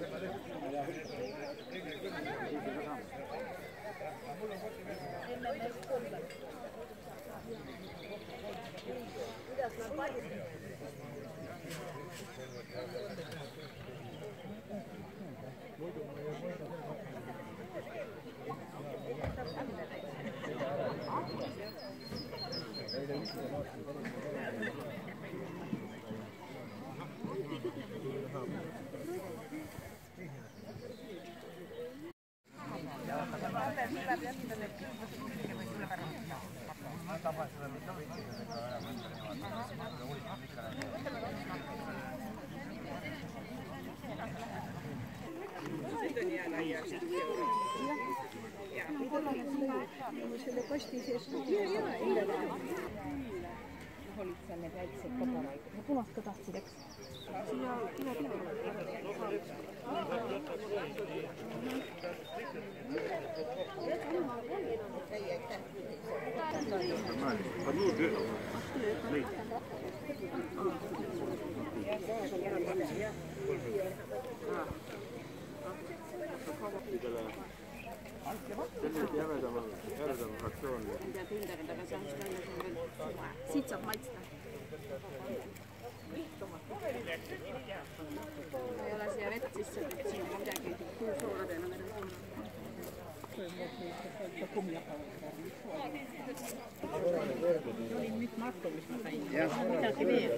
Gracias. Selle kasti sees. olid seal need väiksed no punast ka tahtsid, eks? siia üle pidevalt. Selline jämedam, jämedam fraktsioon. siit saab maitsta. ei ole siia vett sisse, siin midagi puusoorade olin nüüd Marko, mis ma sain. midagi veel.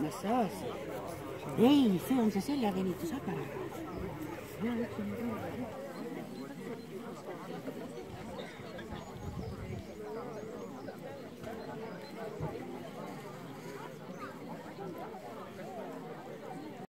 massaaž. ei, see on see seljavenitusaparaat. ja üks on